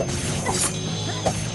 あっ!